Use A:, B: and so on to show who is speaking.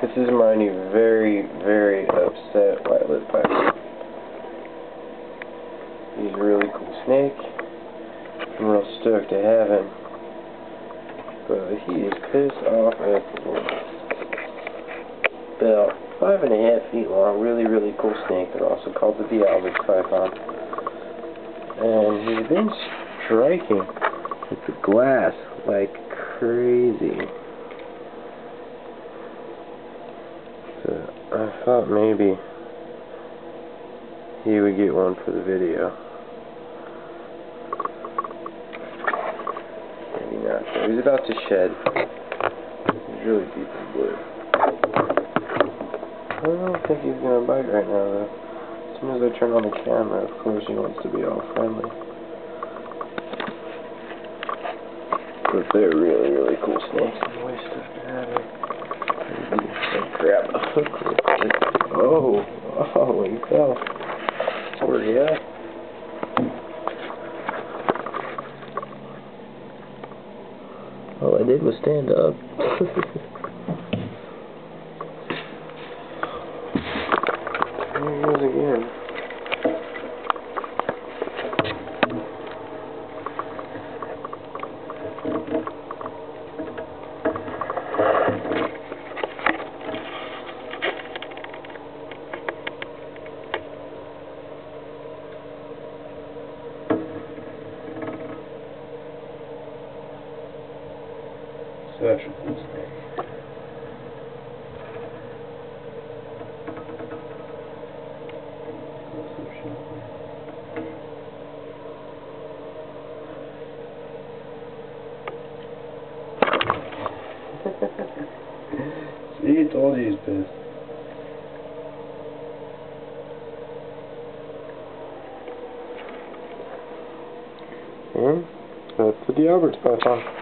A: This is my new very, very upset white-lip python. He's a really cool snake. I'm real stoked to have him. But he is pissed off at the world. About five and a half feet long, really, really cool snake. They're also called the D'Albertis python. And he's been striking with the glass like crazy. So I thought maybe he would get one for the video. Maybe not. So he's about to shed. He's really deep in blue. I don't think he's gonna bite right now though. As soon as I turn on the camera, of course he wants to be all friendly. But they're really, really cool snakes. He fell. Where he at? All I did was stand up. there he goes again. Snake. See, I told you he's pissed. Hmm? That's the D'Albertis python.